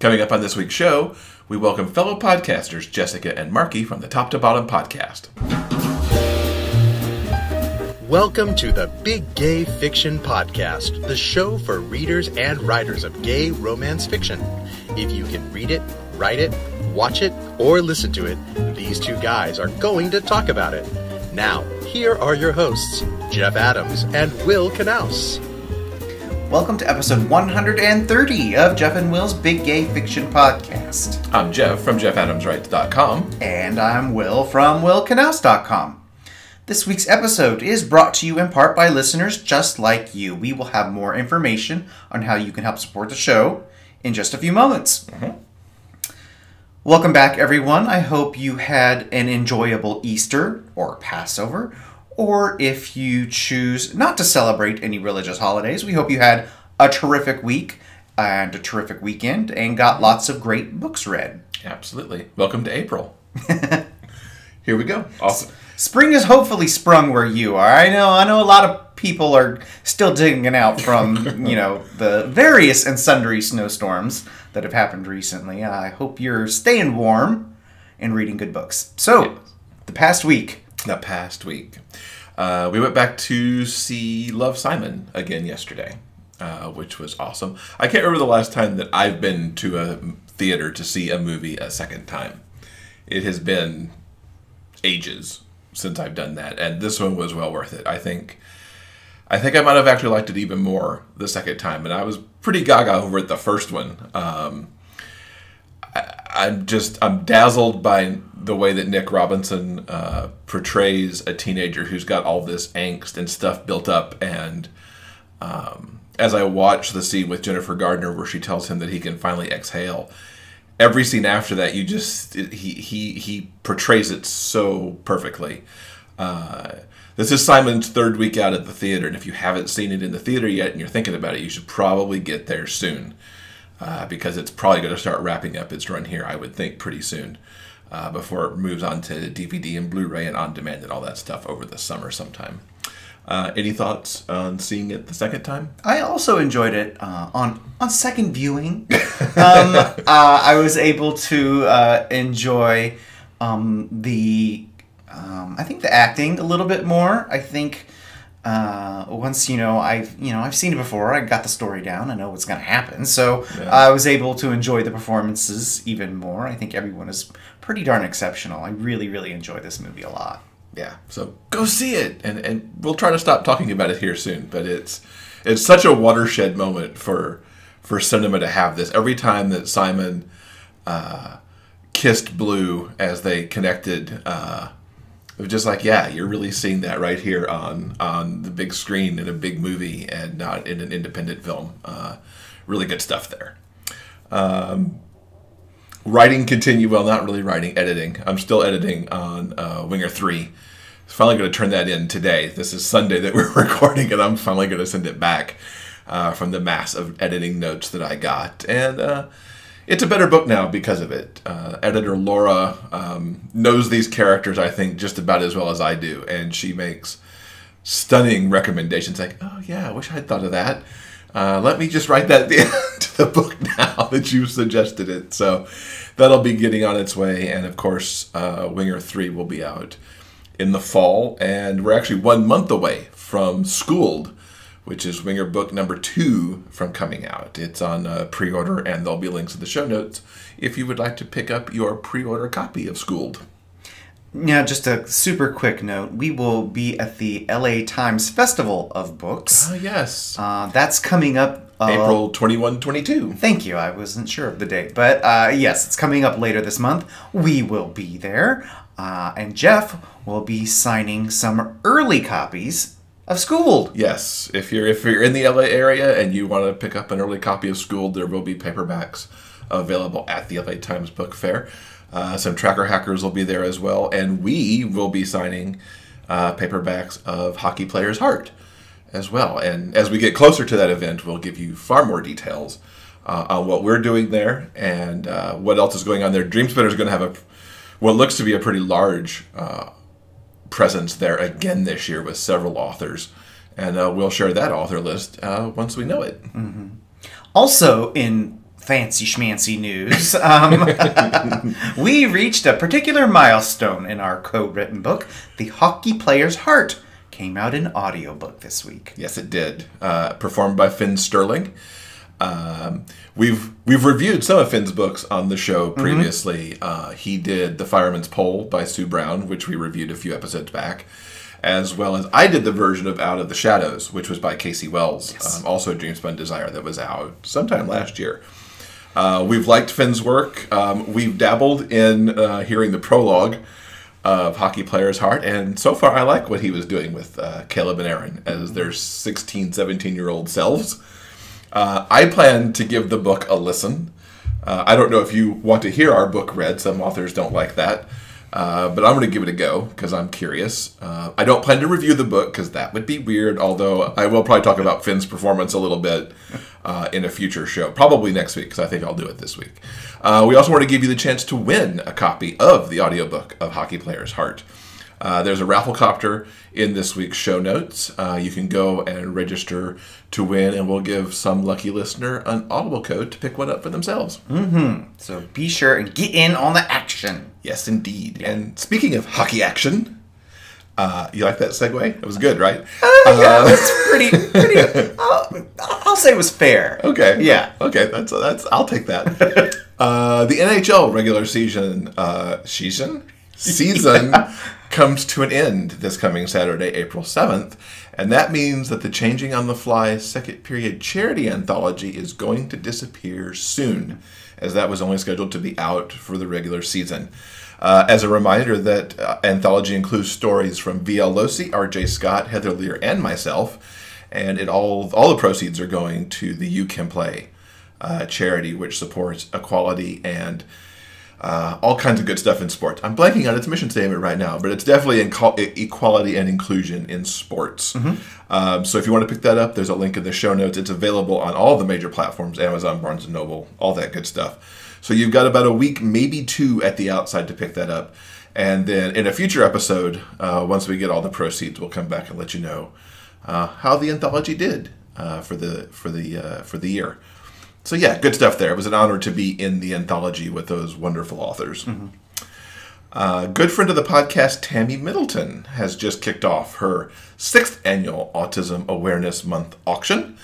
Coming up on this week's show, we welcome fellow podcasters Jessica and Markie from the Top to Bottom podcast. Welcome to the Big Gay Fiction Podcast, the show for readers and writers of gay romance fiction. If you can read it, write it, watch it, or listen to it, these two guys are going to talk about it. Now, here are your hosts, Jeff Adams and Will Knauss. Welcome to episode 130 of Jeff and Will's Big Gay Fiction Podcast. I'm Jeff from JeffAdamsWrites.com. And I'm Will from WillKnauss.com. This week's episode is brought to you in part by listeners just like you. We will have more information on how you can help support the show in just a few moments. Mm-hmm. Welcome back, everyone. I hope you had an enjoyable Easter or Passover, or if you choose not to celebrate any religious holidays, we hope you had a terrific week and a terrific weekend and got lots of great books read. Absolutely. Welcome to April. Here we go. Awesome. Spring is hopefully sprung where you are. I know I know a lot of people are still digging out from, you know, the various and sundry snowstorms that have happened recently. I hope you're staying warm and reading good books. So, the past week, The past week, uh, we went back to see Love Simon again yesterday, uh, which was awesome. I can't remember the last time that I've been to a theater to see a movie a second time. It has been ages since I've done that, and this one was well worth it. I think. I think I might have actually liked it even more the second time, and I was pretty gaga over it the first one. Um, I'm just I'm dazzled by the way that Nick Robinson uh, portrays a teenager who's got all this angst and stuff built up, and um, as I watch the scene with Jennifer Garner where she tells him that he can finally exhale, every scene after that, you just he he he portrays it so perfectly. Uh, this is Simon's third week out at the theater, and if you haven't seen it in the theater yet and you're thinking about it, you should probably get there soon uh, because it's probably going to start wrapping up its run here, I would think, pretty soon uh, before it moves on to DVD and Blu ray and on demand and all that stuff over the summer sometime. Uh, any thoughts on seeing it the second time? I also enjoyed it uh, on on second viewing. um, uh, I was able to uh, enjoy um, the um, I think the acting a little bit more. I think uh, once you know I've you know I've seen it before. I got the story down. I know what's going to happen. So Yeah. I was able to enjoy the performances even more. I think everyone is pretty darn exceptional. I really really enjoy this movie a lot. yeah so go see it and and we'll try to stop talking about it here soon but it's it's such a watershed moment for for cinema to have this every time that simon uh kissed blue as they connected uh was just like yeah you're really seeing that right here on on the big screen in a big movie and not in an independent film. Uh really good stuff there. Writing continue well not really writing editing. I'm still editing on uh, winger 3 finally going to turn that in today. This is sunday that we're recording and i'm finally going to send it back uh, from the mass of editing notes that i got. And uh, it's a better book now because of it. Uh, editor laura um, knows these characters i think just about as well as i do and she makes stunning recommendations like oh yeah i wish i'd thought of that. Uh, let me just write that to the book now that you've suggested it. So that'll be getting on its way and of course uh, winger 3 will be out in the fall and we're actually one month away from schooled which is winger book number two from coming out it's on uh, pre-order and there'll be links in the show notes if you would like to pick up your pre-order copy of schooled Now, just a super quick note: we will be at the LA Times Festival of Books. oh yes Uh, that's coming up uh, april 21 22 Thank you. I wasn't sure of the date, but uh, yes, it's coming up later this month. We will be there, uh, and Jeff will be signing some early copies of Schooled. Yes, if you're if you're in the LA area and you want to pick up an early copy of School, there will be paperbacks available at the LA Times Book Fair. Uh, some tracker hackers will be there as well, and we will be signing uh, paperbacks of Hockey Player's Heart as well. And as we get closer to that event, we'll give you far more details uh, on what we're doing there and uh, what else is going on there. Dreamspinner is going to have a what looks to be a pretty large uh, presence there again this year with several authors, and uh, we'll share that author list uh, once we know it. Also in fancy schmancy news. Um, we reached a particular milestone in our co-written book. The Hockey Player's Heart came out in audiobook this week. Yes, it did. Uh, performed by Finn Sterling. Um, we've we've reviewed some of Finn's books on the show previously. Uh, he did The Fireman's Pole by Sue Brown, which we reviewed a few episodes back, as well as I did the version of Out of the Shadows, which was by Casey Wells, um, also a Dreamspun Desire that was out sometime last year. Uh, we've liked Finn's work. Um, we've dabbled in uh, hearing the prologue of Hockey Player's Heart, and so far I like what he was doing with uh, Caleb and Aaron as their 16, 17 year old selves. Uh, I plan to give the book a listen. Uh, I don't know if you want to hear our book read. Some authors don't like that. Uh, but I'm going to give it a go because I'm curious. Uh, I don't plan to review the book because that would be weird, although I will probably talk about Finn's performance a little bit uh, in a future show, probably next week because I think I'll do it this week. Uh, we also want to give you the chance to win a copy of the audiobook of Hockey Player's Heart. Uh, there's a Rafflecopter in this week's show notes. Uh, you can go and register to win, and we'll give some lucky listener an Audible code to pick one up for themselves. So be sure and get in on the action. Yes, indeed. And speaking of hockey action, uh, you like that segue? It was good, right? yeah, that's pretty. pretty I'll, I'll say it was fair. Okay. Yeah. Okay. That's that's. I'll take that. uh, the NHL regular season uh, season season comes to an end this coming Saturday, April seventh, and that means that the Changing on the Fly second period charity anthology is going to disappear soon, as that was only scheduled to be out for the regular season. Uh, as a reminder, that uh, anthology includes stories from V.L. Locey, R.J. Scott, Heather Lear, and myself, and it all all the proceeds are going to the You Can Play uh, charity, which supports equality and uh, all kinds of good stuff in sports. I'm blanking on its mission statement right now, but it's definitely in co- equality and inclusion in sports. Um, so if you want to pick that up, there's a link in the show notes. It's available on all the major platforms: Amazon, Barnes and Noble, all that good stuff. So you've got about a week, maybe two, at the outside to pick that up. And then in a future episode, uh, once we get all the proceeds, we'll come back and let you know uh, how the anthology did uh, for the for the uh, for the year. So yeah, good stuff there. It was an honor to be in the anthology with those wonderful authors. Uh, good friend of the podcast, Tammy Middleton, has just kicked off her sixth annual Autism Awareness Month auction.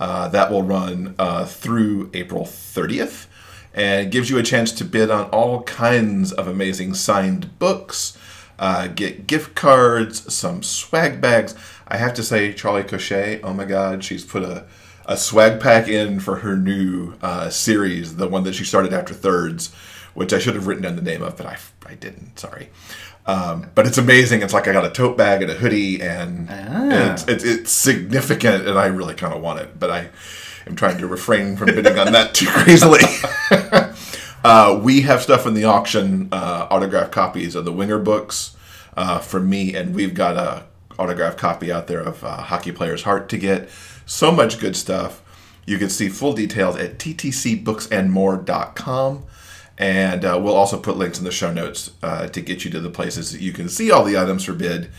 Uh, that will run uh, through April 30th and gives you a chance to bid on all kinds of amazing signed books, uh, get gift cards, some swag bags. I have to say, Charlie Cochet, oh my God, she's put a, a swag pack in for her new uh, series, the one that she started after Thirds, which I should have written down the name of, but I, I didn't, sorry. Um, but it's amazing. It's like I got a tote bag and a hoodie, and, and it's, it's, it's significant, and I really kind of want it, but I am trying to refrain from bidding on that too crazily. uh, we have stuff in the auction, uh, autographed copies of the Winger books uh, from me, and we've got a autographed copy out there of uh, Hockey Player's Heart to get. So much good stuff. You can see full details at ttcbooksandmore.com. And uh, we'll also put links in the show notes uh, to get you to the places that you can see all the items for bid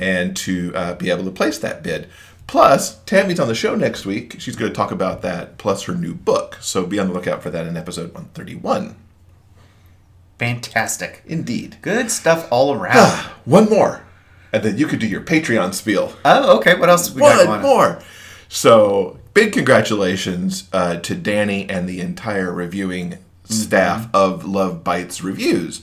and to uh, be able to place that bid. Plus, Tammy's on the show next week. She's going to talk about that, plus her new book. So be on the lookout for that in episode 131. Fantastic. Indeed. Good stuff all around. One more. And then you could do your Patreon spiel. oh, okay. What else we got One more. So, big congratulations uh, to Dani and the entire reviewing staff of Love Bytes Reviews.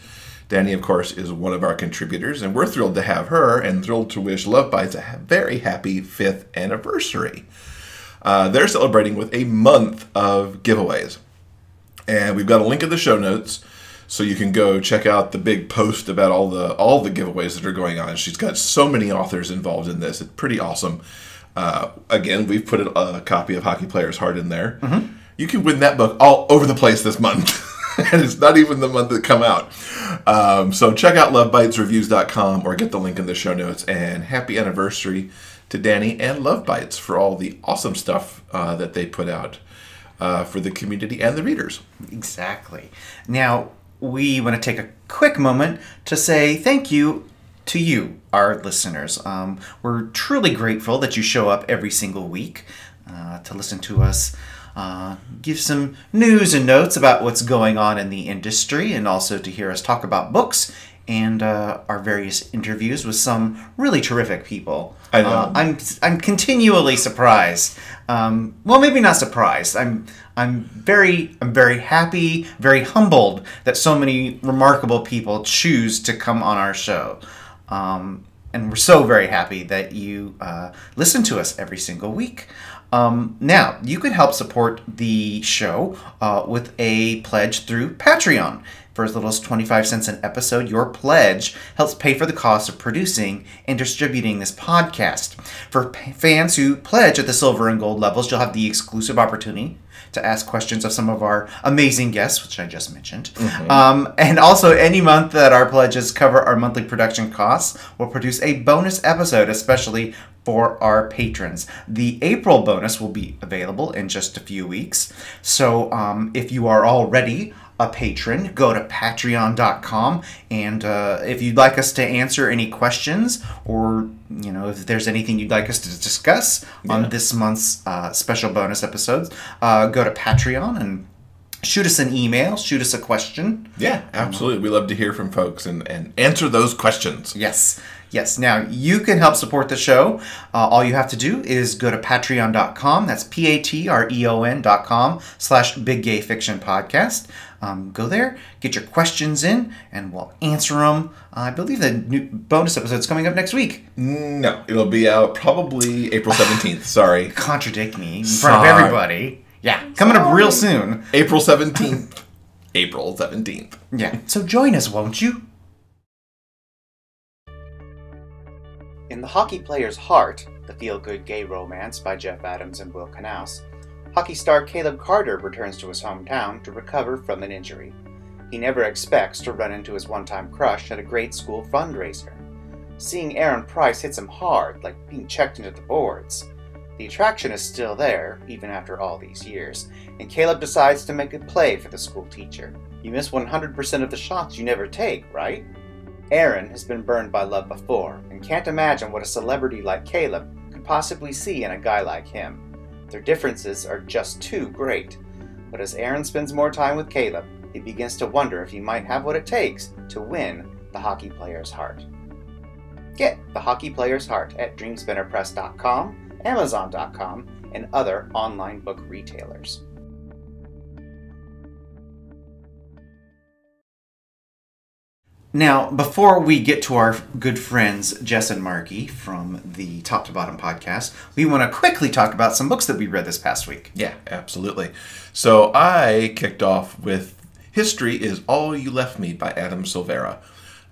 Dani, of course, is one of our contributors, and we're thrilled to have her and thrilled to wish Love Bytes a very happy fifth anniversary. Uh, they're celebrating with a month of giveaways. And we've got a link in the show notes so you can go check out the big post about all the all the giveaways that are going on. She's got so many authors involved in this. It's pretty awesome. Uh, again, we've put a, copy of Hockey Player's Heart in there. You can win that book all over the place this month. and it's not even the month that come out. Um, so check out lovebytesreviews.com or get the link in the show notes. And happy anniversary to Dani and Love Bytes for all the awesome stuff uh, that they put out uh, for the community and the readers. Exactly. Now, we want to take a quick moment to say thank you to you, our listeners. Um, we're truly grateful that you show up every single week uh, to listen to us uh, give some news and notes about what's going on in the industry, and also to hear us talk about books and uh, our various interviews with some really terrific people. I know. Uh, I'm I'm continually surprised. Um, well, maybe not surprised. I'm I'm very I'm very happy, very humbled that so many remarkable people choose to come on our show. Um, and we're so very happy that you uh, listen to us every single week. Um, now, you can help support the show uh, with a pledge through Patreon. For as little as 25 cents an episode, your pledge helps pay for the cost of producing and distributing this podcast. For fans who pledge at the silver and gold levels, you'll have the exclusive opportunity to ask questions of some of our amazing guests, which I just mentioned. Um, and also, any month that our pledges cover our monthly production costs, we'll produce a bonus episode, especially for our patrons. The April bonus will be available in just a few weeks. So, um, if you are already a patron, go to patreon.com. And uh, if you'd like us to answer any questions, or you know, if there's anything you'd like us to discuss on this month's uh, special bonus episodes, uh, go to Patreon and shoot us an email, shoot us a question. Yeah, absolutely. We love to hear from folks and, and answer those questions. Yes. Yes. Now, you can help support the show. Uh, all you have to do is go to patreon.com. That's P A T R E O N.com slash Big Gay Fiction Podcast. Um, go there, get your questions in, and we'll answer them. I believe the new bonus episode is coming up next week. No, it'll be out probably April 17th. Sorry. Contradict me in front of everybody. Yeah, coming up real soon. April 17th. April 17th. Yeah, so join us, won't you? In The Hockey Player's Heart, the feel good gay romance by Jeff Adams and Will Knauss, hockey star Caleb Carter returns to his hometown to recover from an injury. He never expects to run into his one time crush at a grade school fundraiser. Seeing Aaron Price hits him hard, like being checked into the boards. The attraction is still there, even after all these years, and Caleb decides to make a play for the school teacher. You miss 100% of the shots you never take, right? Aaron has been burned by love before and can't imagine what a celebrity like Caleb could possibly see in a guy like him. Their differences are just too great. But as Aaron spends more time with Caleb, he begins to wonder if he might have what it takes to win the hockey player's heart. Get the hockey player's heart at dreamspinnerpress.com, amazon.com, and other online book retailers. Now, before we get to our good friends Jess and Markie from the Top to Bottom podcast, we want to quickly talk about some books that we read this past week. Yeah, absolutely. So I kicked off with History is All You Left Me by Adam Silvera.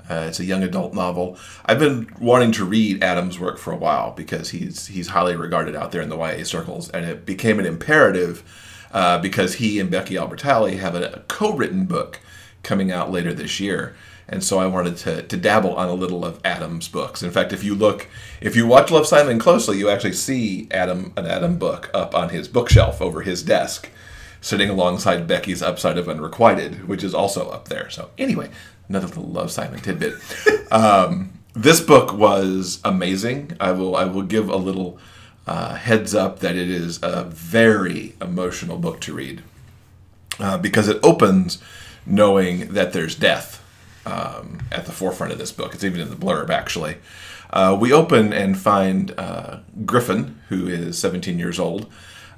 Uh, it's a young adult novel. I've been wanting to read Adam's work for a while because he's he's highly regarded out there in the YA circles, and it became an imperative uh, because he and Becky Albertalli have a, a co-written book coming out later this year. And so I wanted to, to dabble on a little of Adam's books. In fact, if you look, if you watch Love Simon closely, you actually see Adam an Adam book up on his bookshelf over his desk, sitting alongside Becky's Upside of Unrequited, which is also up there. So anyway, another little Love Simon tidbit. um, this book was amazing. I will I will give a little uh, heads up that it is a very emotional book to read uh, because it opens knowing that there's death um, at the forefront of this book. It's even in the blurb, actually. Uh, we open and find uh, Griffin, who is 17 years old.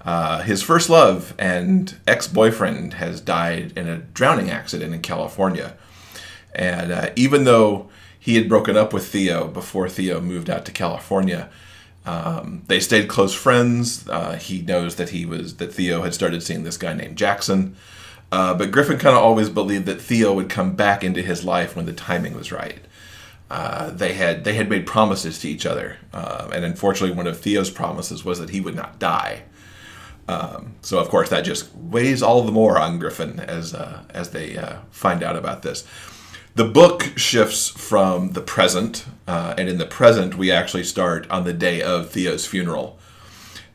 Uh, his first love and ex boyfriend has died in a drowning accident in California. And uh, even though he had broken up with Theo before Theo moved out to California, um, they stayed close friends. Uh, he knows that he was that Theo had started seeing this guy named Jackson. Uh, but Griffin kind of always believed that Theo would come back into his life when the timing was right. Uh, they had they had made promises to each other, uh, and unfortunately, one of Theo's promises was that he would not die. Um, so, of course, that just weighs all the more on Griffin as uh, as they uh, find out about this. The book shifts from the present, uh, and in the present, we actually start on the day of Theo's funeral.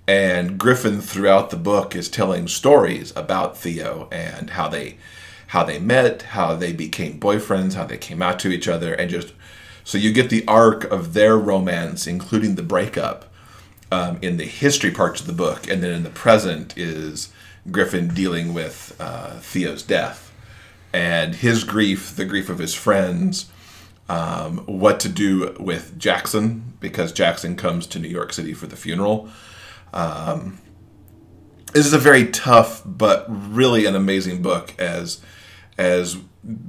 And Griffin, throughout the book, is telling stories about Theo and how they how they met, how they became boyfriends, how they came out to each other, and just so you get the arc of their romance, including the breakup, um, in the history parts of the book, and then in the present is Griffin dealing with uh, Theo's death and his grief, the grief of his friends, um, what to do with Jackson because Jackson comes to New York City for the funeral. Um, this is a very tough but really an amazing book as as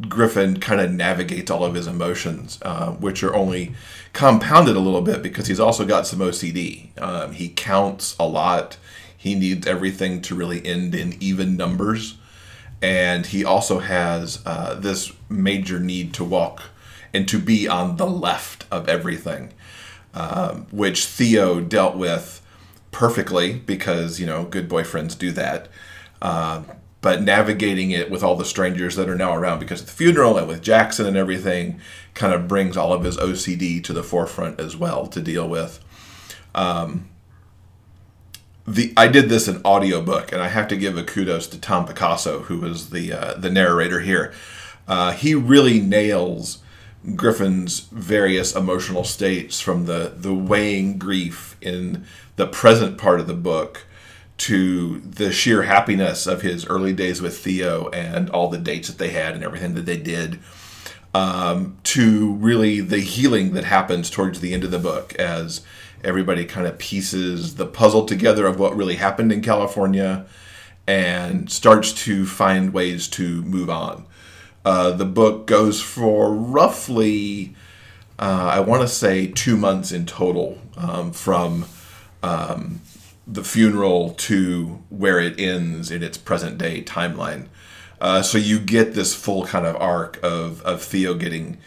Griffin kind of navigates all of his emotions, uh, which are only compounded a little bit because he's also got some OCD. Um, he counts a lot. He needs everything to really end in even numbers. And he also has uh, this major need to walk and to be on the left of everything, um, which Theo dealt with perfectly because, you know, good boyfriends do that. Uh, but navigating it with all the strangers that are now around because of the funeral and with Jackson and everything kind of brings all of his OCD to the forefront as well to deal with. Um, the I did this in audiobook and I have to give a kudos to Tom Picasso who was the uh, the narrator here. Uh, he really nails Griffin's various emotional states from the the weighing grief in the present part of the book to the sheer happiness of his early days with Theo and all the dates that they had and everything that they did, um, to really the healing that happens towards the end of the book as everybody kind of pieces the puzzle together of what really happened in California and starts to find ways to move on. Uh, the book goes for roughly, uh, I want to say, two months in total um, from um, the funeral to where it ends in its present day timeline. Uh, so you get this full kind of arc of, of Theo getting,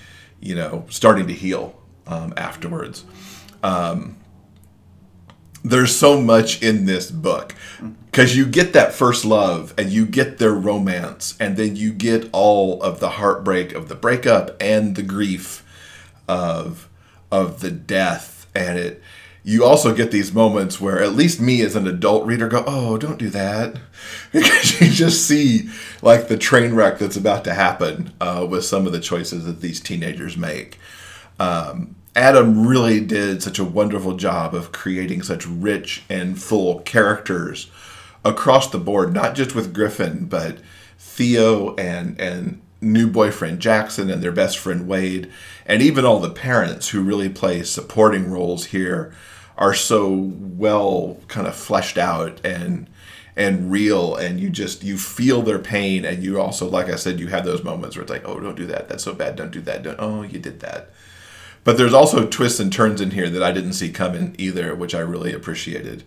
you know, starting to heal um, afterwards. Um, there's so much in this book because you get that first love and you get their romance and then you get all of the heartbreak of the breakup and the grief of of the death and it you also get these moments where at least me as an adult reader go, "Oh, don't do that," because you just see like the train wreck that's about to happen uh, with some of the choices that these teenagers make. Um, Adam really did such a wonderful job of creating such rich and full characters across the board, not just with Griffin, but Theo and and new boyfriend Jackson and their best friend Wade, and even all the parents who really play supporting roles here are so well kind of fleshed out and and real and you just you feel their pain and you also like I said you have those moments where it's like oh don't do that. That's so bad. Don't do that. Don't oh you did that. But there's also twists and turns in here that I didn't see coming either which I really appreciated.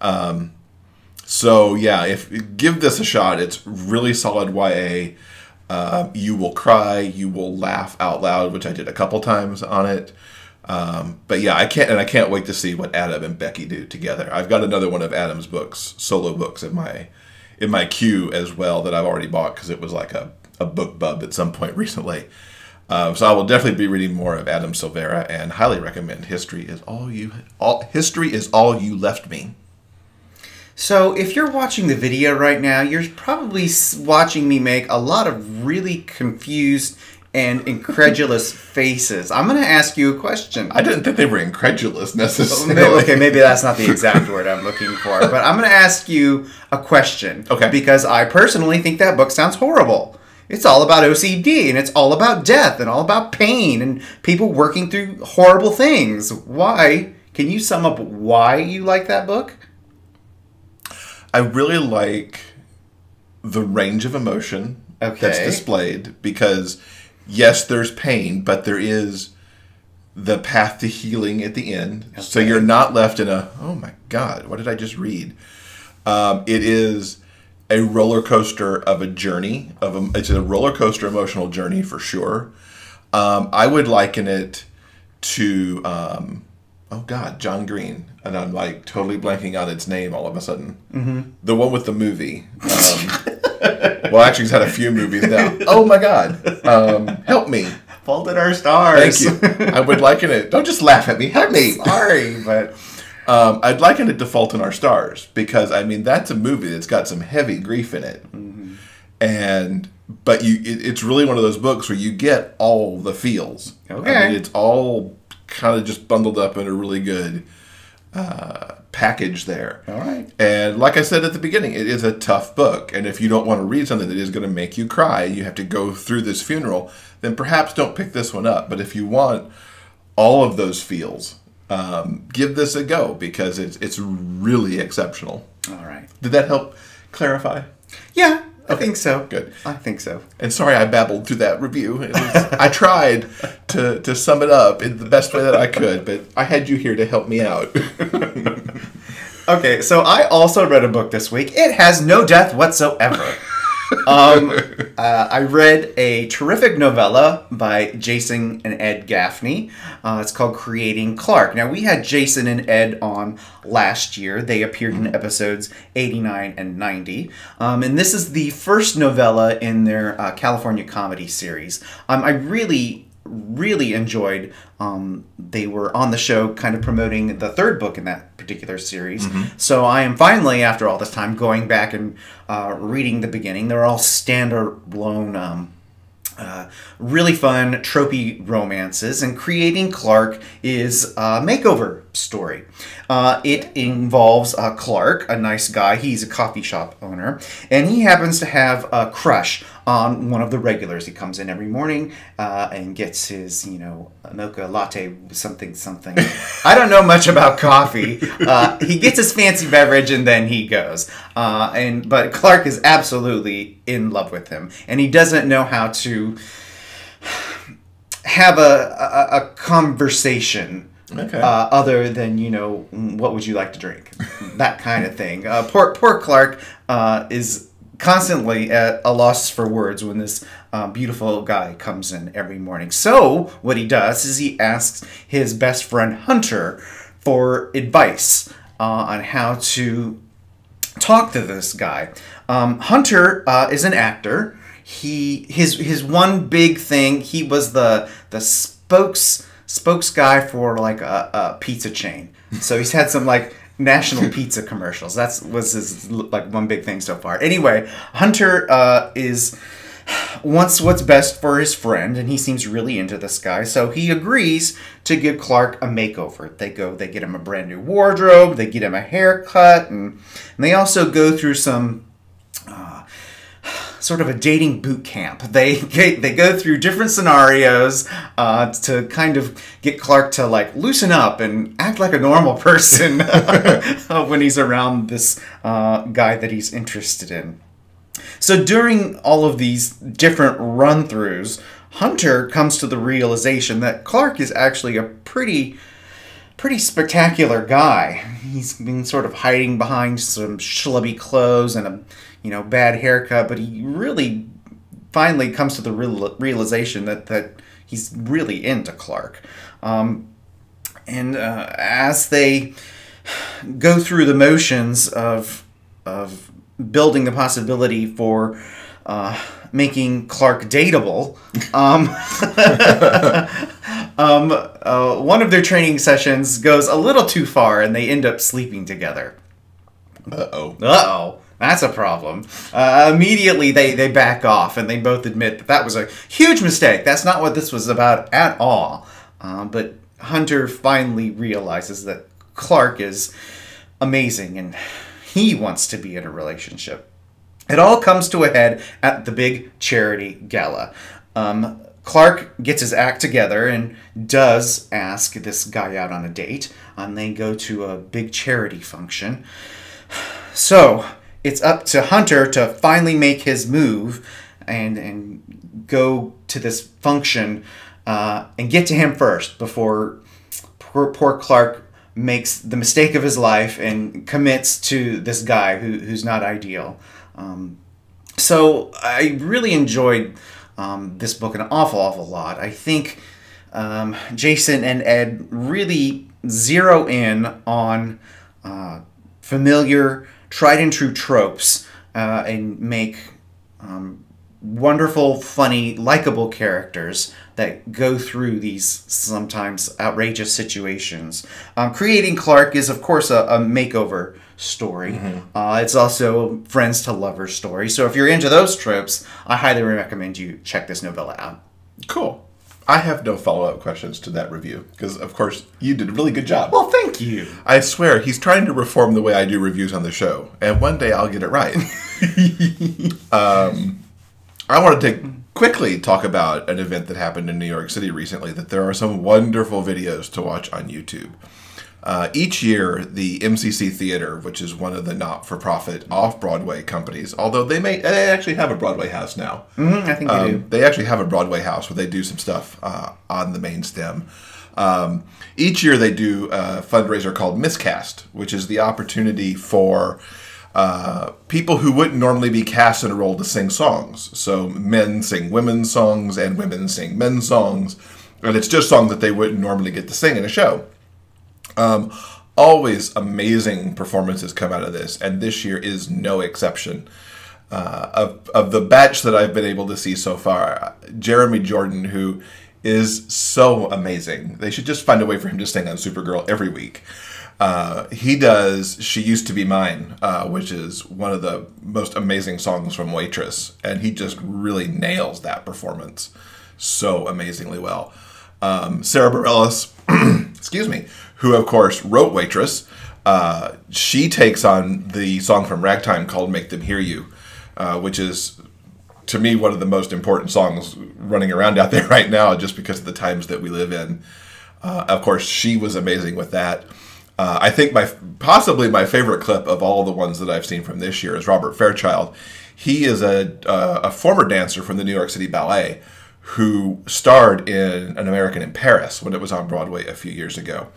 Um, so yeah if give this a shot. It's really solid YA uh, you will cry. You will laugh out loud which I did a couple times on it um, but yeah, I can't, and I can't wait to see what Adam and Becky do together. I've got another one of Adam's books, solo books, in my in my queue as well that I've already bought because it was like a, a BookBub at some point recently. Uh, so I will definitely be reading more of Adam Silvera and highly recommend History is all you all History is all you left me. So, if you're watching the video right now, you're probably watching me make a lot of really confused and incredulous faces. I'm going to ask you a question. I didn't think they were incredulous oh, necessarily. okay, maybe that's not the exact word I'm looking for, but I'm going to ask you a question. Okay. Because I personally think that book sounds horrible. It's all about OCD and it's all about death and all about pain and people working through horrible things. Why? Can you sum up why you like that book? I really like the range of emotion Okay. that's displayed because yes, there's pain, but there is the path to healing at the end. So you're not left in a, oh my God, what did I just read? Um, it is a roller coaster of a journey. Of a, it's a roller coaster emotional journey for sure. Um, I would liken it to, um, oh God, John Green, and I'm like totally blanking on its name all of a sudden. Mm-hmm. The one with the movie. Well, actually, he's had a few movies now. Oh my God, um, help me! Fault in Our Stars. Thank you. I would liken it. Don't just laugh at me. Help me. Sorry, but Um, I'd liken it to Fault in Our Stars because I mean that's a movie that's got some heavy grief in it, and but you it, it's really one of those books where you get all the feels. I Okay. mean, it's all kind of just bundled up in a really good uh, package there. All right. And like I said at the beginning, it is a tough book. And if you don't want to read something that is going to make you cry, you have to go through this funeral, then perhaps don't pick this one up. But if you want all of those feels, um, give this a go because it's it's really exceptional. All right. Did that help clarify? Yeah, I think so. Good. I think so. And sorry I babbled through that review. It was, I tried to, to sum it up in the best way that I could, but I had you here to help me out. Okay, so I also read a book this week. It has no death whatsoever. um, uh, I read a terrific novella by Jason and Ed Gaffney. Uh, it's called Creating Clark. Now, we had Jason and Ed on last year. They appeared in episodes 89 and 90. Um, and this is the first novella in their uh, California comedy series. Um, I really really enjoyed. Um, they were on the show kind of promoting the third book in that particular series. So I am finally, after all this time, going back and uh, reading the beginning. They're all standalone. Um, uh, really fun, tropey romances, and creating Clark is a makeover story. Uh, it involves uh, Clark, a nice guy. He's a coffee shop owner, and he happens to have a crush on one of the regulars. He comes in every morning uh, and gets his, you know, mocha latte, something, something. I don't know much about coffee. Uh, he gets his fancy beverage and then he goes. Uh, and but Clark is absolutely in love with him, and he doesn't know how to have a, a, a conversation Okay. uh, other than you know what would you like to drink that kind of thing uh, poor, poor clark uh, is constantly at a loss for words when this uh, beautiful guy comes in every morning so what he does is he asks his best friend hunter for advice uh, on how to talk to this guy. Um, Hunter uh, is an actor. He his his one big thing. He was the the spokes spokes guy for like a, a pizza chain. So he's had some like national pizza commercials. That's was his like one big thing so far. Anyway, Hunter uh, is wants what's best for his friend, and he seems really into this guy. So he agrees to give Clark a makeover. They go, they get him a brand new wardrobe, they get him a haircut, and, and they also go through some uh, sort of a dating boot camp. They they go through different scenarios uh, to kind of get Clark to like loosen up and act like a normal person when he's around this uh, guy that he's interested in. So during all of these different run throughs, Hunter comes to the realization that Clark is actually a pretty pretty spectacular guy. He's been sort of hiding behind some schlubby clothes and a you know bad haircut, but he really finally comes to the real, realization that that he's really into Clark. Um, and uh, as they go through the motions of of building the possibility for uh, making Clark dateable. Um, um, uh, one of their training sessions goes a little too far, and they end up sleeping together. Uh oh. Uh oh. That's a problem. Uh, immediately, they, they back off and they both admit that that was a huge mistake. That's not what this was about at all. Uh, but Hunter finally realizes that Clark is amazing and he wants to be in a relationship. It all comes to a head at the big charity gala. Um, Clark gets his act together and does ask this guy out on a date, and they go to a big charity function. So it's up to Hunter to finally make his move and and go to this function uh, and get to him first before poor, poor Clark makes the mistake of his life and commits to this guy who, who's not ideal. Um, so I really enjoyed um, this book an awful, awful lot. I think um, Jason and Ed really zero in on uh, familiar, tried and true tropes uh, and make um, wonderful, funny, likable characters that go through these sometimes outrageous situations. Um, Creating Clark is, of course, a, a makeover story. Uh, it's also a friends to lovers story. So if you're into those tropes, I highly recommend you check this novella out. Cool. I have no follow up questions to that review because, of course, you did a really good job. Well, thank you. I swear he's trying to reform the way I do reviews on the show, and one day I'll get it right. um, I wanted to quickly talk about an event that happened in New York City recently. That there are some wonderful videos to watch on YouTube. Uh, each year, the MCC Theater, which is one of the not-for-profit off-Broadway companies, although they may they actually have a Broadway house now. Mm, I think they Um, do. they actually have a Broadway house where they do some stuff uh, on the main stem. Um, each year they do a fundraiser called Miscast, which is the opportunity for uh, people who wouldn't normally be cast in a role to sing songs. So men sing women's songs and women sing men's songs, and it's just songs that they wouldn't normally get to sing in a show. Um, always amazing performances come out of this, and this year is no exception. Uh, of, of the batch that I've been able to see so far, Jeremy Jordan, who is so amazing. They should just find a way for him to sing on Supergirl every week. Uh, he does She Used to Be Mine, uh, which is one of the most amazing songs from Waitress, and he just really nails that performance so amazingly well. Um, Sara Bareilles, excuse me, who of course wrote Waitress, uh, she takes on the song from Ragtime called Make Them Hear You, uh, which is to me one of the most important songs running around out there right now just because of the times that we live in. Uh, of course, she was amazing with that. Uh, I think my possibly my favorite clip of all the ones that I've seen from this year is Robert Fairchild. He is a uh, a former dancer from the New York City Ballet who starred in An American in Paris when it was on Broadway a few years ago.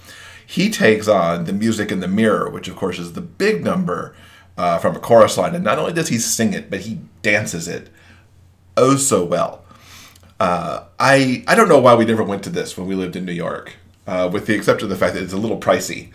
He takes on the music in the mirror, which of course is the big number uh, from a chorus line, and not only does he sing it, but he dances it oh so well. Uh, I I don't know why we never went to this when we lived in New York, uh, with the exception of the fact that it's a little pricey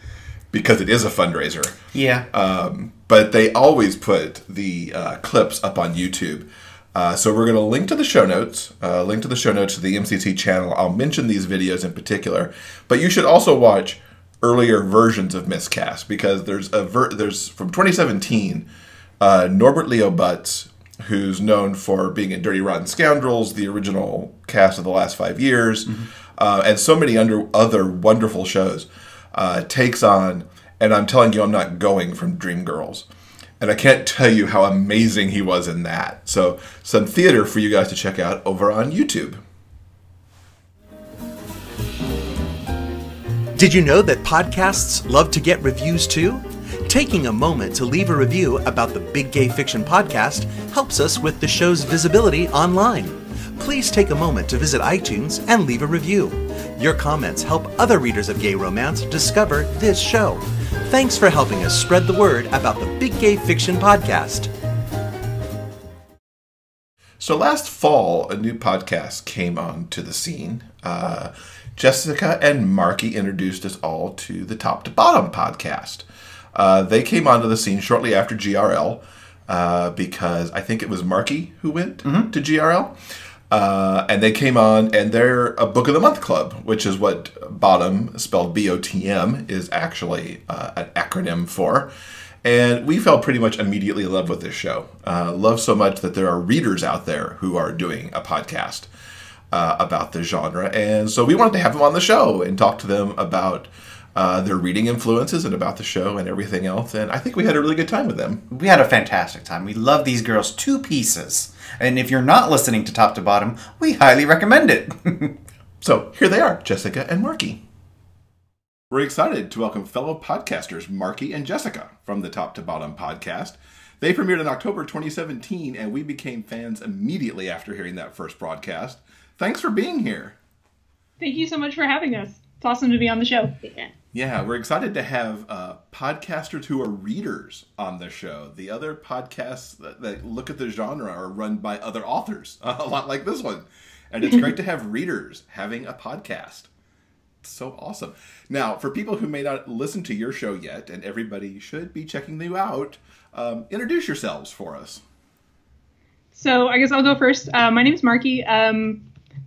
because it is a fundraiser. Yeah. Um, but they always put the uh, clips up on YouTube. Uh, so we're going to link to the show notes, uh, link to the show notes to the MCC channel. I'll mention these videos in particular, but you should also watch earlier versions of Miscast because there's a ver- there's from 2017 uh, Norbert Leo Butz, who's known for being in Dirty Rotten Scoundrels, the original cast of the last five years, uh, and so many under other wonderful shows, uh, takes on. And I'm telling you, I'm not going from Dreamgirls. And I can't tell you how amazing he was in that. So, some theater for you guys to check out over on YouTube. Did you know that podcasts love to get reviews too? Taking a moment to leave a review about the Big Gay Fiction podcast helps us with the show's visibility online. Please take a moment to visit iTunes and leave a review. Your comments help other readers of gay romance discover this show. Thanks for helping us spread the word about the Big Gay Fiction podcast. So last fall, a new podcast came onto the scene. Uh, Jessica and Markie introduced us all to the Top to Bottom podcast. Uh, they came onto the scene shortly after GRL uh, because I think it was Markie who went to GRL. Uh, and they came on, and they're a Book of the Month club, which is what Bottom, spelled B O T M, is actually uh, an acronym for. And we fell pretty much immediately in love with this show. Uh, love so much that there are readers out there who are doing a podcast uh, about the genre. And so we wanted to have them on the show and talk to them about uh, their reading influences and about the show and everything else. And I think we had a really good time with them. We had a fantastic time. We love these girls two pieces. And if you're not listening to top to bottom, we highly recommend it. So here they are, Jessica and Markie. We're excited to welcome fellow podcasters Markie and Jessica from the Top to Bottom podcast. They premiered in October 2017, and we became fans immediately after hearing that first broadcast. Thanks for being here. Thank you so much for having us. It's awesome to be on the show. Yeah, we're excited to have uh, podcasters who are readers on the show. The other podcasts that, that look at the genre are run by other authors, a lot like this one. And it's great to have readers having a podcast. It's so awesome. Now, for people who may not listen to your show yet, and everybody should be checking you out, um, introduce yourselves for us. So I guess I'll go first. Uh, my name's Markie. Um,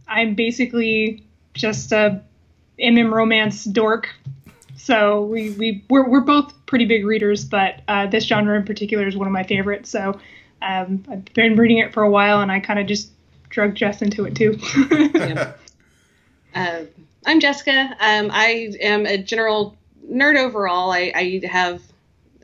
I'm basically just a MM romance dork. So we, we we're, we're both pretty big readers, but uh, this genre in particular is one of my favorites. So um, I've been reading it for a while, and I kind of just drug Jess into it too. Uh, I'm Jessica. Um, I am a general nerd overall. I, I have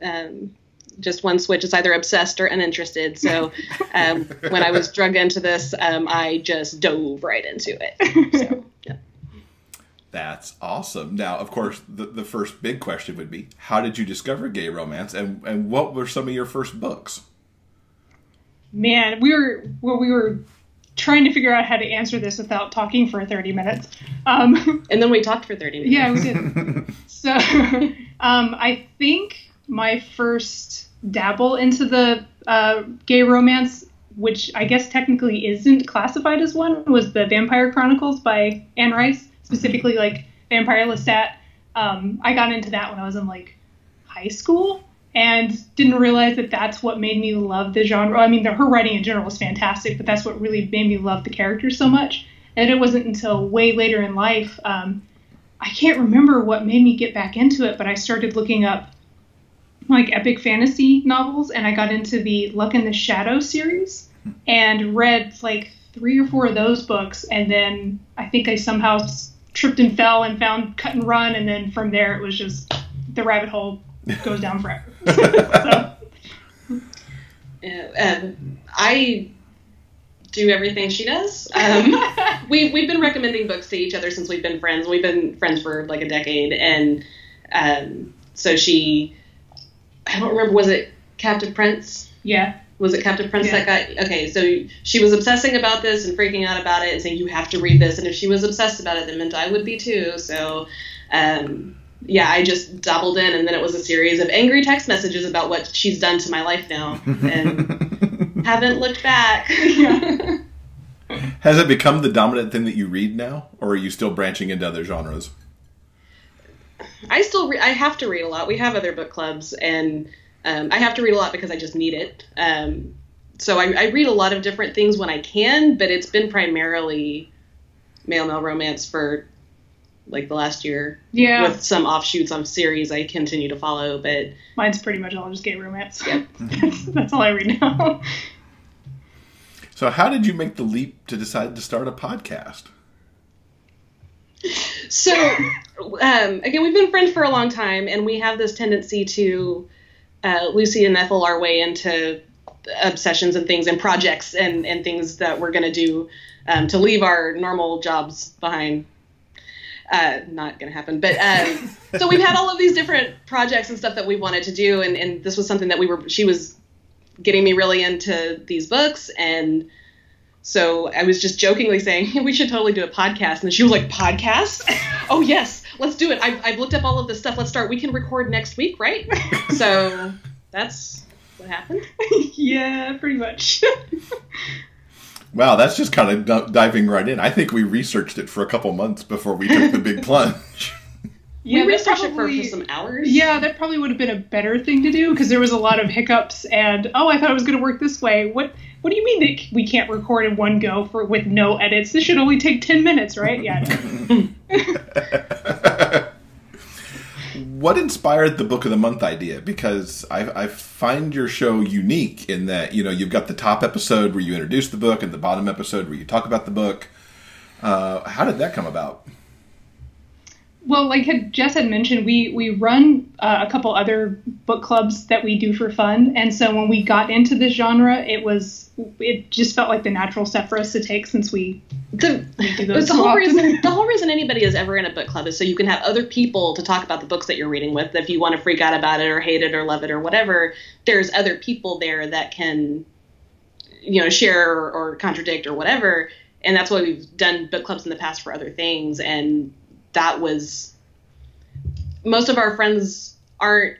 um, just one switch. It's either obsessed or uninterested. So um, when I was drugged into this, um, I just dove right into it. So, yeah. That's awesome. Now, of course, the, the first big question would be how did you discover gay romance and, and what were some of your first books? Man, we were well, we were trying to figure out how to answer this without talking for 30 minutes. Um, And then we talked for 30 minutes. yeah, we did. so um, I think my first dabble into the uh, gay romance, which I guess technically isn't classified as one, was the Vampire Chronicles by Anne Rice, specifically like Vampire Lestat. Um, I got into that when I was in like high school and didn't realize that that's what made me love the genre. I mean, the, her writing in general was fantastic, but that's what really made me love the characters so much. And it wasn't until way later in life. Um, I can't remember what made me get back into it, but I started looking up like epic fantasy novels, and I got into the Luck in the Shadow series and read like three or four of those books, and then I think I somehow tripped and fell and found Cut and Run, and then from there it was just the rabbit hole goes down forever. so, Yeah, um, I do everything she does. Um, we we've been recommending books to each other since we've been friends. We've been friends for like a decade, and um, so she, I don't remember, was it Captive Prince? yeah, Was it Captive Prince Yeah. that got okay? So she was obsessing about this and freaking out about it and saying you have to read this. And if she was obsessed about it, then meant I would be too. So, um, yeah, I just dabbled in, and then it was a series of angry text messages about what she's done to my life now, and haven't looked back. Has it become the dominant thing that you read now, or are you still branching into other genres? I still re- I have to read a lot. We have other book clubs, and um, I have to read a lot because I just need it. Um, so I, I read a lot of different things when I can, but it's been primarily male male romance for like the last year, yeah. with some offshoots on series I continue to follow. But Mine's pretty much all just gay romance. Yep. that's, that's all I read now. So, how did you make the leap to decide to start a podcast? so um, again, we've been friends for a long time, and we have this tendency to uh, Lucy and Ethel our way into obsessions and things and projects and, and things that we're going to do um, to leave our normal jobs behind. Uh, not going to happen. But um, so we've had all of these different projects and stuff that we wanted to do, and, and this was something that we were. She was getting me really into these books, and so I was just jokingly saying we should totally do a podcast, and she was like, "Podcast? oh yes, let's do it. I've, I've looked up all of this stuff. Let's start. We can record next week, right?" so that's what happened. yeah, pretty much. Wow, that's just kind of d- diving right in. I think we researched it for a couple months before we took the big plunge. yeah, we that researched it for, probably- for some hours. Yeah, that probably would have been a better thing to do because there was a lot of hiccups and oh, I thought it was going to work this way. What What do you mean that we can't record in one go for with no edits? This should only take ten minutes, right? Yeah. what inspired the book of the month idea? Because I, I find your show unique in that you know you've got the top episode where you introduce the book and the bottom episode where you talk about the book. Uh, how did that come about? Well, like Jess had mentioned, we we run uh, a couple other book clubs that we do for fun, and so when we got into this genre, it was it just felt like the natural step for us to take since we The, do those the whole often. reason. The whole reason anybody is ever in a book club is so you can have other people to talk about the books that you're reading with. If you want to freak out about it or hate it or love it or whatever, there's other people there that can, you know, share or, or contradict or whatever. And that's why we've done book clubs in the past for other things. And that was most of our friends aren't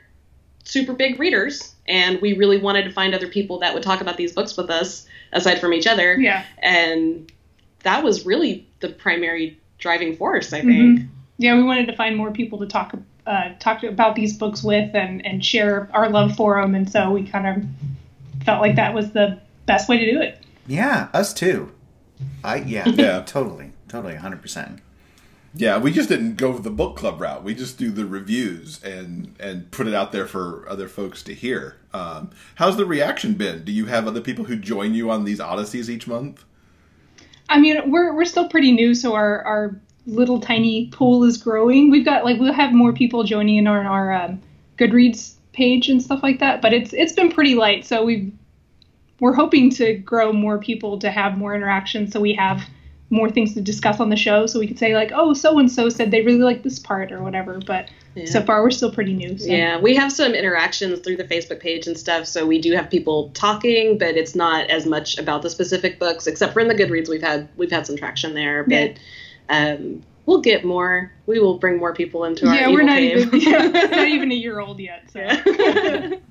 super big readers, and we really wanted to find other people that would talk about these books with us aside from each other yeah and that was really the primary driving force i Mhm. think yeah we wanted to find more people to talk uh, talk about these books with and and share our love for them, and so we kind of felt like that was the best way to do it. Yeah, us too. I yeah, Yeah. totally, totally, hundred percent. Yeah, we just didn't go the book club route. We just do the reviews and and put it out there for other folks to hear. Um, how's the reaction been? Do you have other people who join you on these odysseys each month? I mean, we're we're still pretty new, so our our little tiny pool is growing. We've got like we'll have more people joining in on our um, Goodreads page and stuff like that, but it's it's been pretty light. So we we're hoping to grow more people to have more interaction, so we have more things to discuss on the show. So we could say like, oh, so and so said they really like this part or whatever. But so far we're still pretty new. So. Yeah, we have some interactions through the Facebook page and stuff, so we do have people talking, but it's not as much about the specific books, except for in the Goodreads we've had we've had some traction there, but um, we'll get more. We will bring more people into our yeah, evil we're not cave. even yeah, not even a year old yet. So.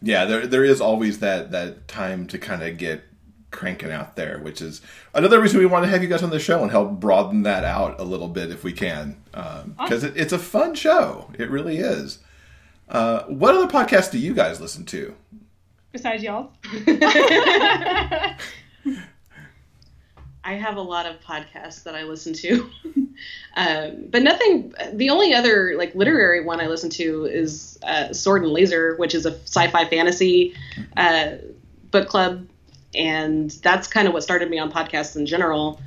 Yeah, there there is always that that time to kind of get cranking out there, which is another reason we want to have you guys on the show and help broaden that out a little bit if we can, because it, it's a fun show. It really is. Uh, what other podcasts do you guys listen to? Besides y'all. I have a lot of podcasts that I listen to, um, but nothing. The only other like literary one I listen to is uh, Sword and Laser, which is a sci-fi fantasy uh, book club, and that's kind of what started me on podcasts in general.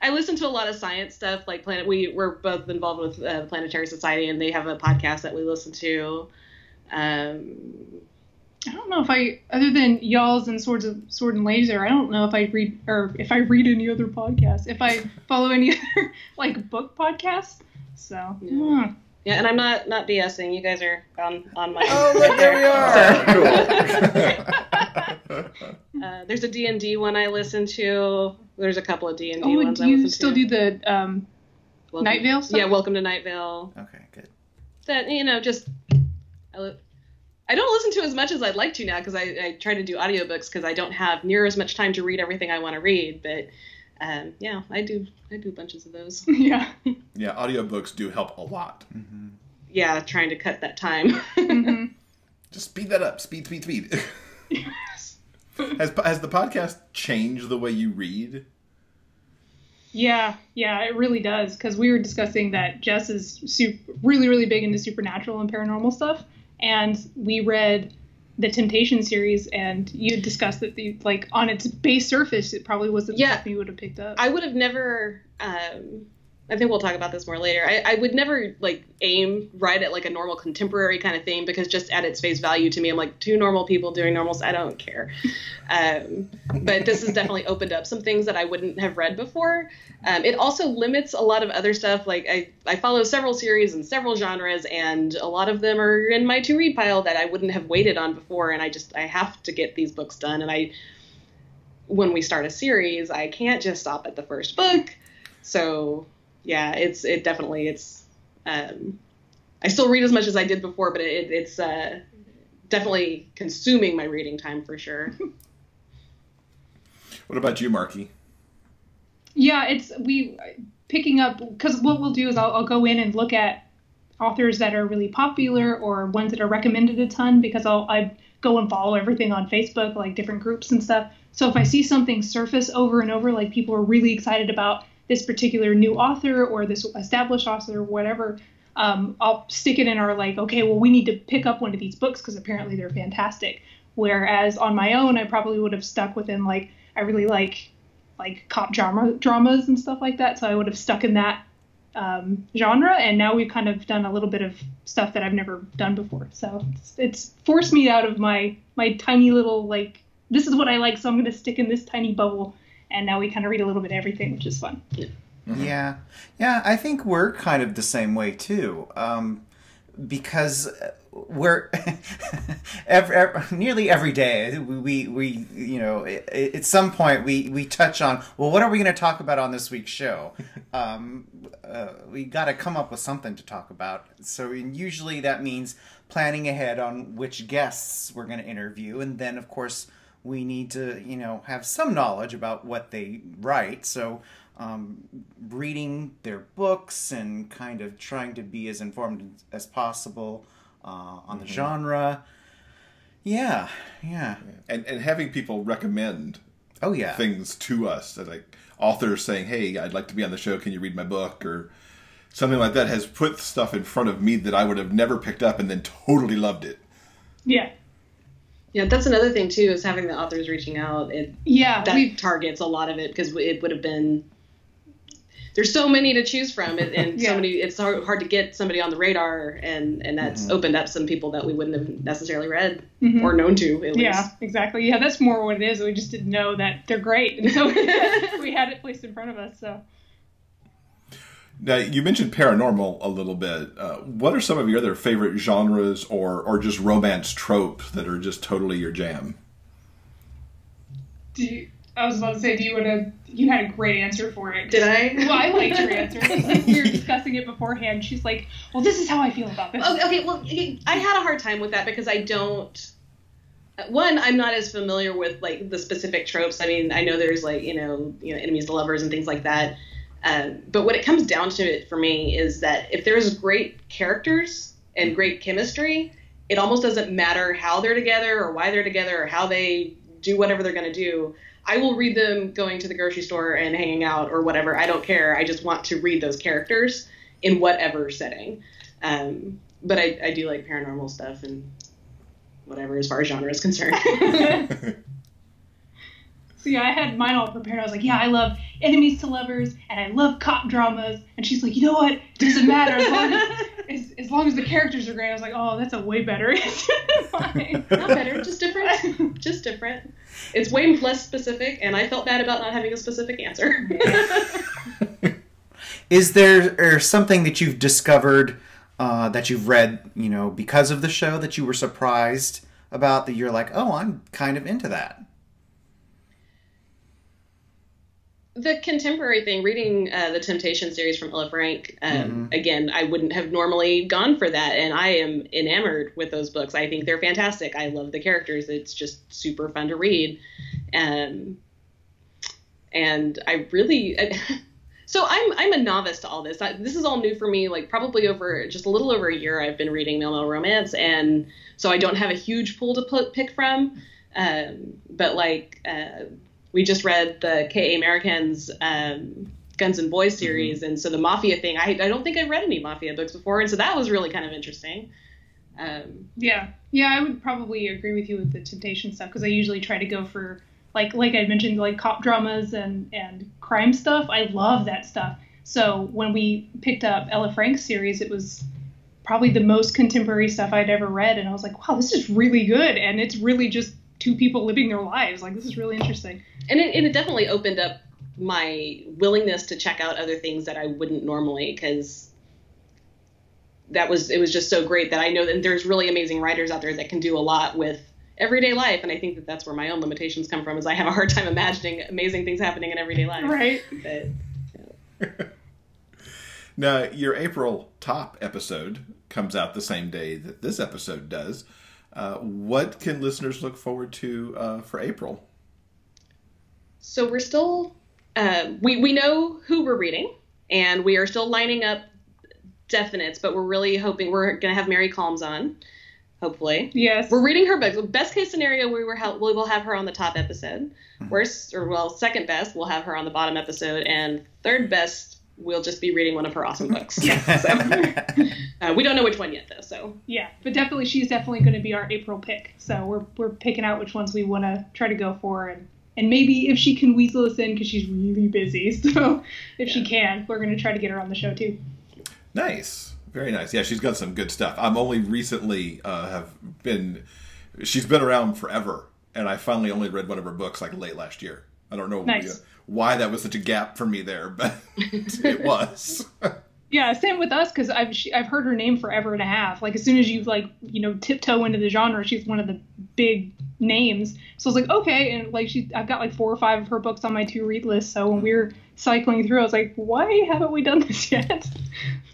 I listen to a lot of science stuff, like Planet. We we're both involved with uh, the Planetary Society, and they have a podcast that we listen to. Um, I don't know if I, other than y'all's and swords of sword and laser, I don't know if I read or if I read any other podcasts. If I follow any other like book podcasts. So hmm. Yeah, and I'm not not BSing. You guys are on on my. Oh, look, there we are. Uh, there's a D&D one I listen to. There's a couple of D&D oh, ones do I you listen still to. do the um, Welcome- Night Vale stuff? Yeah, Welcome to Night Vale. okay, good. That you know, just I, li- I don't listen to as much as I'd like to now because I, I try to do audiobooks because I don't have near as much time to read everything I want to read. But um, yeah, I do I do bunches of those. yeah. Yeah, audiobooks do help a lot. yeah, trying to cut that time. hmm Just speed that up. Speed, speed, speed. has has the podcast changed the way you read? Yeah, yeah, it really does. Because we were discussing that Jess is super, really, really big into supernatural and paranormal stuff, and we read the Temptation series, and you discussed that the like on its base surface, it probably wasn't Yeah. something you would have picked up. I would have never. Um, I think we'll talk about this more later. I, I would never like aim right at like a normal contemporary kind of thing because just at its face value to me, I'm like two normal people doing normals. I don't care. Um, but this has definitely opened up some things that I wouldn't have read before. Um, it also limits a lot of other stuff. Like I, I follow several series and several genres, and a lot of them are in my to read pile that I wouldn't have waited on before. And I just I have to get these books done. And I when we start a series, I can't just stop at the first book. So yeah, it's it definitely it's. Um, I still read as much as I did before, but it, it's uh, definitely consuming my reading time for sure. What about you, Markie? Yeah, it's we picking up because what we'll do is I'll, I'll go in and look at authors that are really popular or ones that are recommended a ton because I'll I go and follow everything on Facebook like different groups and stuff. So if I see something surface over and over, like people are really excited about this particular new author or this established author or whatever, um, I'll stick it in our like, okay, well we need to pick up one of these books because apparently they're fantastic. Whereas on my own, I probably would have stuck within like I really like like cop drama dramas and stuff like that. So I would have stuck in that um, genre. And now we've kind of done a little bit of stuff that I've never done before. So it's, it's forced me out of my my tiny little like this is what I like, so I'm going to stick in this tiny bubble. And now we kind of read a little bit of everything, which is fun. Yeah, yeah. I think we're kind of the same way too, um, because we're every, every, nearly every day we, we we you know i- i- at some point we we touch on well what are we going to talk about on this week's show? Um, uh, we got to come up with something to talk about. So and usually that means planning ahead on which guests we're going to interview and then of course we need to you know have some knowledge about what they write so um, reading their books and kind of trying to be as informed as possible uh, on the genre. Yeah, yeah. And and having people recommend Oh yeah. things to us, that like authors saying, "Hey, I'd like to be on the show. Can you read my book?" or something like that, has put stuff in front of me that I would have never picked up and then totally loved it. Yeah. Yeah, that's another thing too is having the authors reaching out. It Yeah. that we targets a lot of it because it would have been there's so many to choose from, and, and Yeah. so many. It's hard, hard to get somebody on the radar, and and that's opened up some people that we wouldn't have necessarily read Mhm. or known to at Yeah, least. exactly. Yeah, that's more what it is. We just didn't know that they're great, and so we had it placed in front of us. So Now you mentioned paranormal a little bit. Uh, what are some of your other favorite genres or or just romance tropes that are just totally your jam? do you, I was about to say, do you want to? You had a great answer for it. Did I? Well, I liked your answer. we were discussing it beforehand. She's like, "Well, this is how I feel about this." Okay, okay, well, I had a hard time with that because I don't. One, I'm not as familiar with like the specific tropes. I mean, I know there's like you know, you know, enemies to lovers and things like that. Um, but what it comes down to it for me is that if there's great characters and great chemistry, it almost doesn't matter how they're together or why they're together or how they do whatever they're going to do. I will read them going to the grocery store and hanging out or whatever. I don't care. I just want to read those characters in whatever setting. Um, but I, I do like paranormal stuff and whatever as far as genre is concerned. So yeah, I had mine all prepared. I was like, "Yeah, I love enemies to lovers, and I love cop dramas." And she's like, "You know what? It doesn't matter as long as, as, as long as the characters are great." I was like, "Oh, that's a way better answer than mine." Not better, just different. Just different. It's way less specific, and I felt bad about not having a specific answer. Is there or something that you've discovered uh, that you've read, you know, because of the show that you were surprised about that you're like, oh, I'm kind of into that? The contemporary thing, reading uh, the Temptation series from Ella Frank, um, again, I wouldn't have normally gone for that, and I am enamored with those books. I think they're fantastic. I love the characters. It's just super fun to read, um, and I really. so I'm I'm a novice to all this. I, this is all new for me. Like probably over just a little over a year, I've been reading male male romance, and so I don't have a huge pool to put, pick from. Um, but like. Uh, we just read the K.A. Merikan's um, Guns and Boys series, and so the Mafia thing, I, I don't think I've read any Mafia books before, and so that was really kind of interesting. Um, Yeah, yeah, I would probably agree with you with the temptation stuff because I usually try to go for like like I mentioned like cop dramas and and crime stuff. I love that stuff. So when we picked up Ella Frank's series, it was probably the most contemporary stuff I'd ever read, and I was like, wow, this is really good, and it's really just two people living their lives. Like this is really interesting. and it, and it definitely opened up my willingness to check out other things that I wouldn't normally, because that was it was just so great that I know that there's really amazing writers out there that can do a lot with everyday life, and I think that that's where my own limitations come from. Is I have a hard time imagining amazing things happening in everyday life. Right. But Now, your April top episode comes out the same day that this episode does. Uh, what can listeners look forward to uh, for April? So we're still uh, we we know who we're reading, and we are still lining up definites, but we're really hoping we're gonna have Mary Calmes on, hopefully. Yes. We're reading her books. Best case scenario, we were ha- we will have her on the top episode. Worst, or well, second best, we'll have her on the bottom episode, and third best, we'll just be reading one of her awesome books. so, uh, we don't know which one yet, though. So Yeah, but definitely she's definitely going to be our April pick. So we're we're picking out which ones we want to try to go for, and and maybe if she can weasel us in because she's really busy. So if she can, we're going to try to get her on the show too. Nice, very nice. Yeah, she's got some good stuff. I'm only recently uh, have been. She's been around forever, and I finally only read one of her books like late last year. I don't know Nice. why that was such a gap for me there, but it was. Yeah, same with us because I've she, I've heard her name forever and a half. Like as soon as you like you know tiptoe into the genre, she's one of the big names. So I was like, okay, and like she, I've got like four or five of her books on my to read list. So when we were cycling through, I was like, why haven't we done this yet?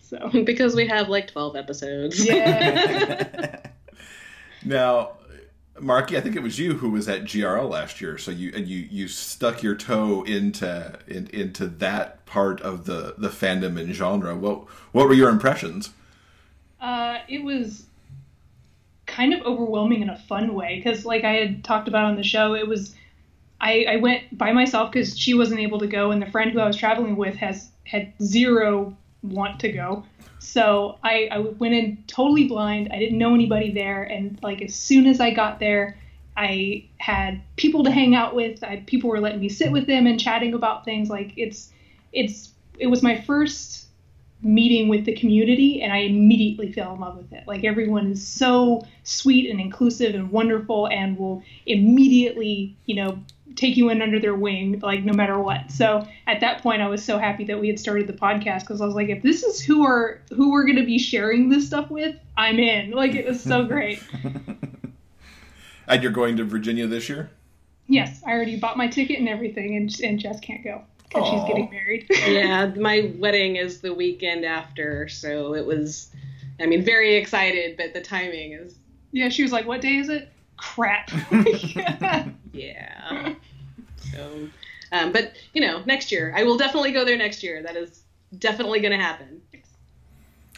So because we have like twelve episodes. yeah, Now, Markie, I think it was you who was at GRL last year. So you and you you stuck your toe into in, into that part of the the fandom and genre. What what were your impressions? uh, it was kind of overwhelming in a fun way because like I had talked about on the show, it was I, I went by myself because she wasn't able to go, and the friend who I was traveling with has had zero want to go. So I, I went in totally blind. I didn't know anybody there, and like as soon as I got there, I had people to hang out with. I, people were letting me sit with them and chatting about things. Like it's it's it was my first meeting with the community and I immediately fell in love with it. Like everyone is so sweet and inclusive and wonderful and will immediately, you know, take you in under their wing like no matter what. So at that point I was so happy that we had started the podcast because I was like if this is who are who we're going to be sharing this stuff with, I'm in. Like it was so great. And you're going to Virginia this year? yes, I already bought my ticket and everything and and Jess can't go cuz she's getting married. yeah, my wedding is the weekend after, so it was. I mean, very excited, but the timing is. yeah, she was like what day is it? Crap. Yeah. So, um, but you know, next year I will definitely go there next year. That is definitely going to happen.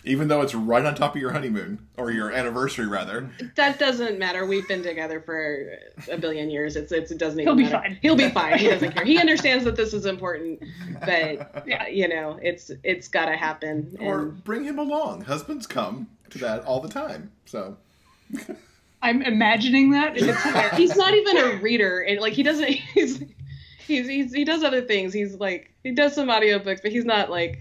Even though it's right on top of your honeymoon, or your anniversary, rather. That doesn't matter. We've been together for a billion years. It's, it's it doesn't He'll even be matter. fine. He'll be fine. He doesn't care. He understands that this is important, but yeah, you know, it's it's got to happen. Or And bring him along. Husbands come to that all the time. So I'm imagining that it's he's not even a reader, and like he doesn't. He's, he's he's he does other things. He's like he does some audiobooks, but he's not like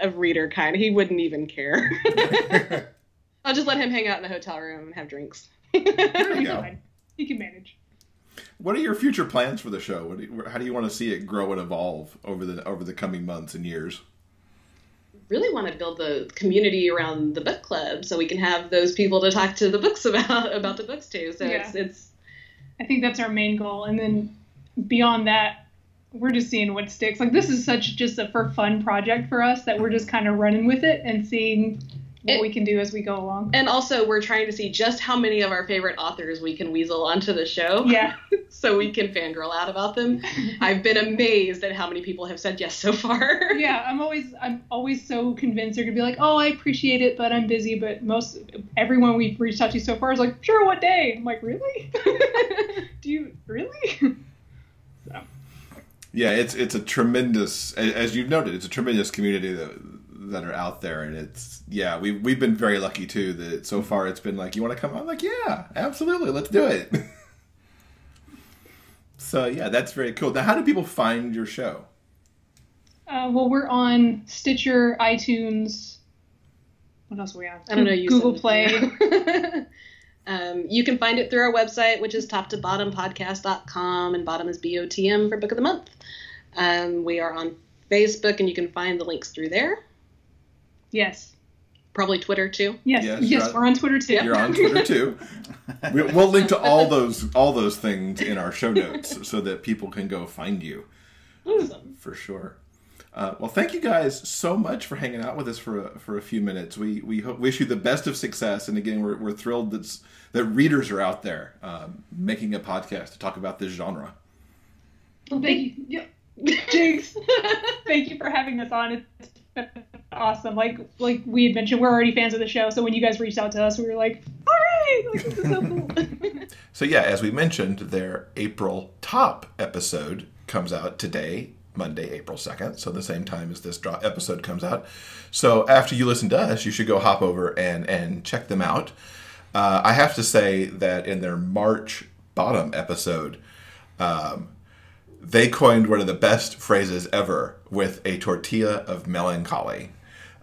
a reader kind. He wouldn't even care. I'll just let him hang out in the hotel room and have drinks. there you go. He can manage. What are your future plans for the show? What do you, how do you want to see it grow and evolve over the over the coming months and years? really want to build the community around the book club so we can have those people to talk to the books about about the books too. So Yeah. it's it's I think that's our main goal. And then beyond that, we're just seeing what sticks. Like this is such just a for fun project for us that we're just kind of running with it and seeing what It- we can do as we go along. and also we're trying to see just how many of our favorite authors we can weasel onto the show. Yeah. so we can fangirl out about them. I've been amazed at how many people have said yes so far. yeah, I'm always I'm always so convinced they're gonna be like, oh, I appreciate it, but I'm busy. But most everyone we've reached out to so far is like, sure, what day? I'm like, really? do you really? Yeah, it's it's a tremendous, as you've noted, it's a tremendous community that that are out there, and it's yeah, we we've been very lucky too that so far it's been like, you want to come? I'm like, yeah, absolutely, let's do it. so yeah, that's very cool. Now, how do people find your show? Uh, well, we're on Stitcher, iTunes. What else are we on? I don't know. You Google said Play. it. um, you can find it through our website, which is top to bottom podcast.com, and bottom is B O T M for book of the month. Um, we are on Facebook, and you can find the links through there. Yes. Probably Twitter too. Yes. Yes, Yes. on- we're on Twitter too. You're on Twitter too. We, we'll link to all those all those things in our show notes so that people can go find you. Awesome. for sure. Uh, well, thank you guys so much for hanging out with us for a, for a few minutes. We we hope, wish you the best of success, and again, we're, we're thrilled that that readers are out there um, making a podcast to talk about this genre. Well, thank you. Yeah. Jinx. thank you for having us on. It's been awesome. Like like we had mentioned, we're already fans of the show. So when you guys reached out to us, we were like, all right, like this is so cool. So yeah, as we mentioned, their April top episode comes out today, Monday, April second. So the same time as this episode comes out. So after you listen to us, you should go hop over and and check them out. Uh, I have to say that in their March bottom episode, um, they coined one of the best phrases ever with a tortilla of melancholy.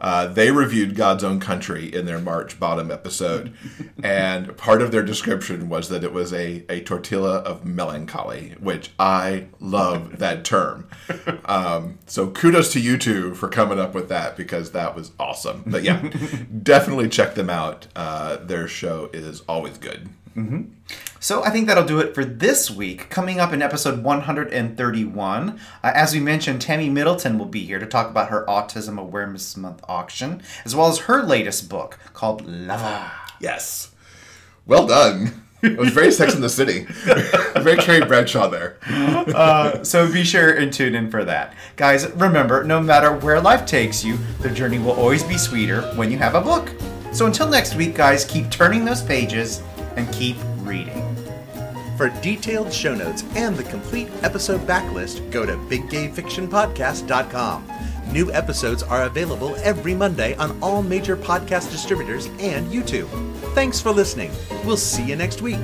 Uh, they reviewed God's Own Country in their March bottom episode, and part of their description was that it was a, a tortilla of melancholy, which I love that term. Um, so kudos to you two for coming up with that because that was awesome. But yeah, definitely check them out. Uh, their show is always good. So I think that'll do it for this week. Coming up in episode 131, uh, as we mentioned, Tammy Middleton will be here to talk about her Autism Awareness Month auction, as well as her latest book called Lava. Yes. Well done. It was very Sex in the City. very Carrie Bradshaw there. Uh, so be sure and tune in for that. Guys, remember, no matter where life takes you, the journey will always be sweeter when you have a book. So until next week, guys, keep turning those pages and keep reading. For detailed show notes and the complete episode backlist, go to biggayfictionpodcast.com. New episodes are available every Monday on all major podcast distributors and YouTube. Thanks for listening. We'll see you next week.